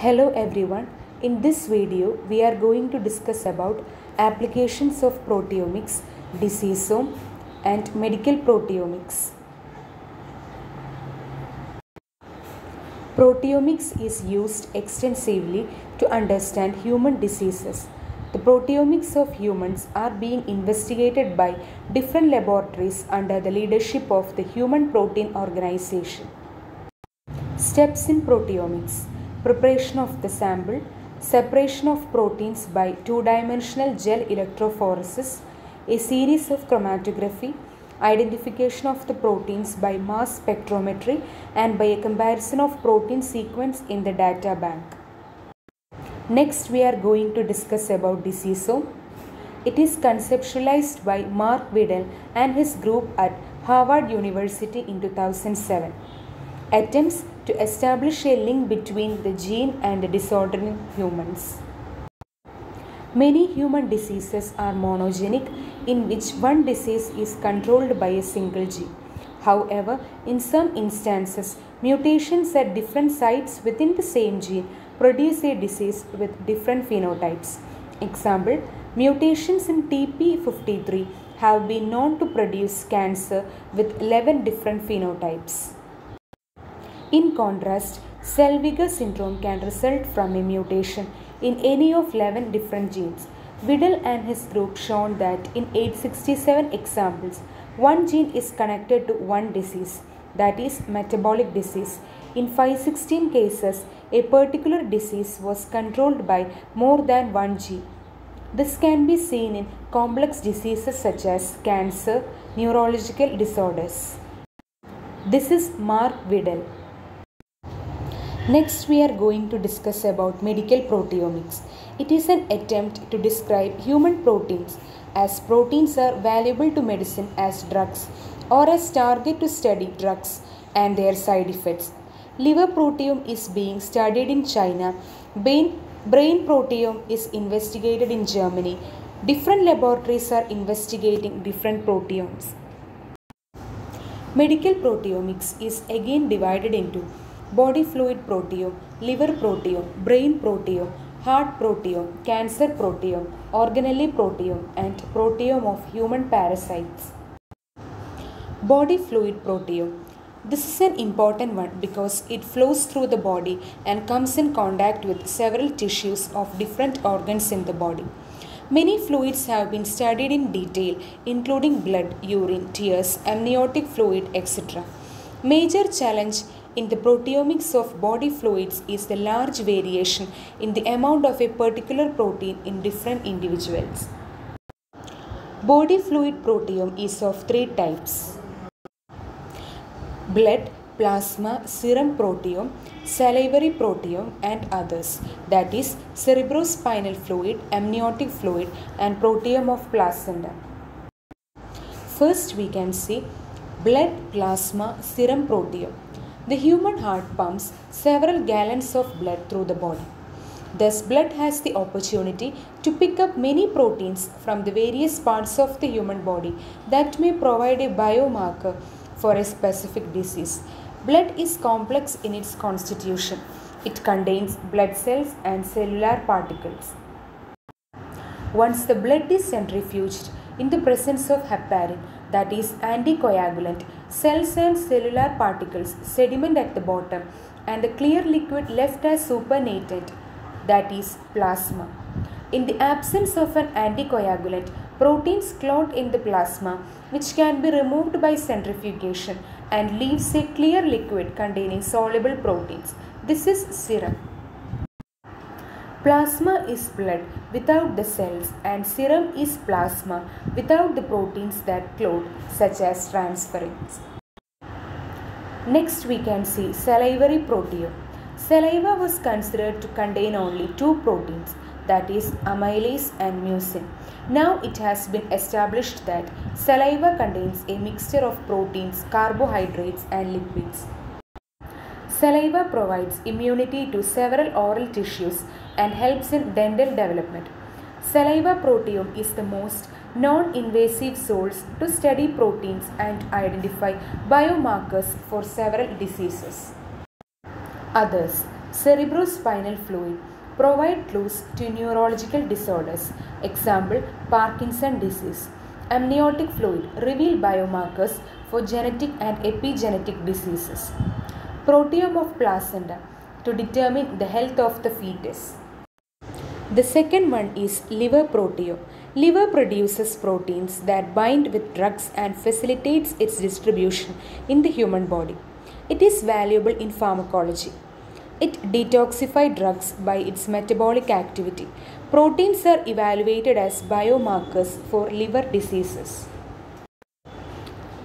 Hello everyone. In this video, we are going to discuss about applications of proteomics, diseasome and medical proteomics. Proteomics is used extensively to understand human diseases. The proteomics of humans are being investigated by different laboratories under the leadership of the Human Proteome Organization. Steps in proteomics preparation of the sample, separation of proteins by two dimensional gel electrophoresis, a series of chromatography, identification of the proteins by mass spectrometry, and by a comparison of protein sequence in the data bank. Next, we are going to discuss about diseasome. It is conceptualized by Marc Vidal and his group at Harvard University in 2007 attempts to establish a link between the gene and the disorder in humans. Many human diseases are monogenic, in which one disease is controlled by a single gene. However, in some instances, mutations at different sites within the same gene produce a disease with different phenotypes. Example, mutations in TP53 have been known to produce cancer with 11 different phenotypes. In contrast, Zellweger syndrome can result from a mutation in any of 11 different genes. Vidal and his group shown that in 867 examples, one gene is connected to one disease, that is metabolic disease. In 516 cases, a particular disease was controlled by more than one gene. This can be seen in complex diseases such as cancer, neurological disorders. This is Marc Vidal. Next, we are going to discuss about medical proteomics. It is an attempt to describe human proteins as proteins are valuable to medicine as drugs or as target to study drugs and their side effects. Liver proteome is being studied in China. Brain, brain proteome is investigated in Germany. Different laboratories are investigating different proteomes. Medical proteomics is again divided into body fluid proteome, liver proteome, brain proteome, heart proteome, cancer proteome, organelle proteome, and proteome of human parasites. Body fluid proteome. This is an important one because it flows through the body and comes in contact with several tissues of different organs in the body. Many fluids have been studied in detail, including blood, urine, tears, amniotic fluid, etc. Major challenge in the proteomics of body fluids is the large variation in the amount of a particular protein in different individuals. Body fluid proteome is of three types blood, plasma, serum proteome, salivary proteome, and others that is, cerebrospinal fluid, amniotic fluid, and proteome of placenta. First, we can see blood, plasma, serum proteome. The human heart pumps several gallons of blood through the body. Thus, blood has the opportunity to pick up many proteins from the various parts of the human body that may provide a biomarker for a specific disease. Blood is complex in its constitution. It contains blood cells and cellular particles. Once the blood is centrifuged in the presence of heparin, that is anticoagulant, cells and cellular particles sediment at the bottom and the clear liquid left as supernatant, that is plasma. In the absence of an anticoagulant, proteins clot in the plasma which can be removed by centrifugation and leaves a clear liquid containing soluble proteins. This is serum. Plasma is blood without the cells and serum is plasma without the proteins that clot such as transferrins. Next we can see salivary proteome. Saliva was considered to contain only two proteins that is amylase and mucin. Now it has been established that saliva contains a mixture of proteins, carbohydrates and lipids. Saliva provides immunity to several oral tissues and helps in dental development. Saliva proteome is the most non-invasive source to study proteins and identify biomarkers for several diseases. Others cerebrospinal fluid provide clues to neurological disorders. Example, Parkinson disease. Amniotic fluid reveal biomarkers for genetic and epigenetic diseases. Proteome of placenta to determine the health of the fetus. The second one is liver proteome. Liver produces proteins that bind with drugs and facilitates its distribution in the human body. It is valuable in pharmacology. It detoxifies drugs by its metabolic activity. Proteins are evaluated as biomarkers for liver diseases.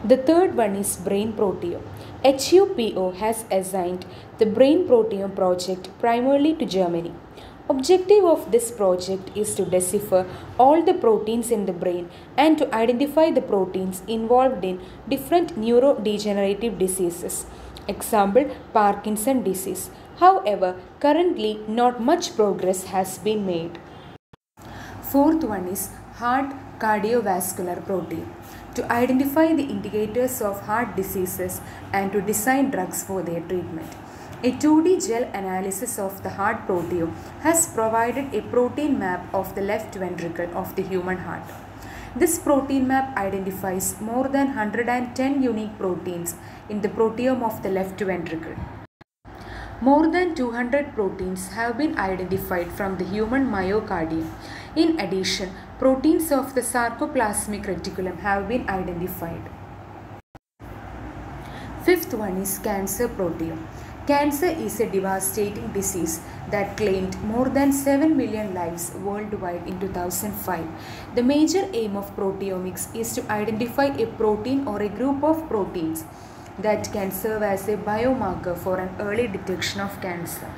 The third one is brain proteome. HUPO has assigned the brain proteome project primarily to Germany. Objective of this project is to decipher all the proteins in the brain and to identify the proteins involved in different neurodegenerative diseases. Example Parkinson disease. However, currently not much progress has been made. Fourth one is heart cardiovascular protein to identify the indicators of heart diseases and to design drugs for their treatment. A 2D gel analysis of the heart proteome has provided a protein map of the left ventricle of the human heart. This protein map identifies more than 110 unique proteins in the proteome of the left ventricle. More than 200 proteins have been identified from the human myocardium. In addition, proteins of the sarcoplasmic reticulum have been identified. Fifth one is cancer proteome. Cancer is a devastating disease that claimed more than 7 million lives worldwide in 2005. The major aim of proteomics is to identify a protein or a group of proteins that can serve as a biomarker for an early detection of cancer.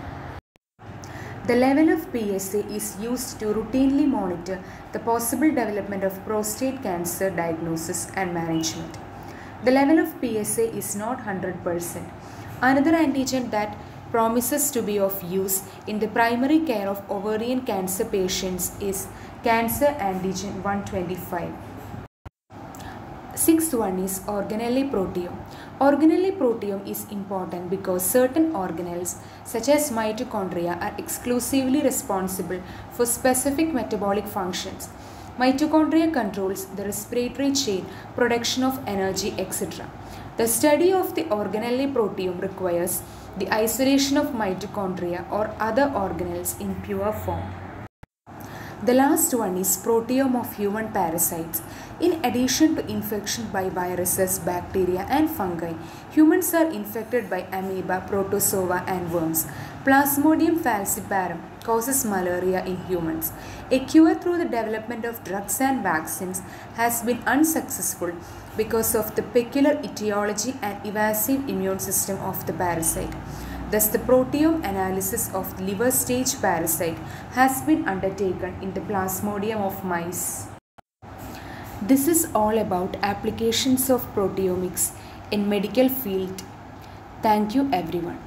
The level of PSA is used to routinely monitor the possible development of prostate cancer diagnosis and management. The level of PSA is not 100%. Another antigen that promises to be of use in the primary care of ovarian cancer patients is cancer antigen 125. Sixth one is organelle proteome. Organelle proteome is important because certain organelles such as mitochondria are exclusively responsible for specific metabolic functions. Mitochondria controls the respiratory chain, production of energy, etc. The study of the organelle proteome requires the isolation of mitochondria or other organelles in pure form. The last one is proteome of human parasites. In addition to infection by viruses, bacteria and fungi, humans are infected by amoeba, protozoa and worms. Plasmodium falciparum causes malaria in humans. A cure through the development of drugs and vaccines has been unsuccessful because of the peculiar etiology and evasive immune system of the parasite. Thus, the proteome analysis of liver stage parasite has been undertaken in the plasmodium of mice. This is all about applications of proteomics in medical field. Thank you everyone.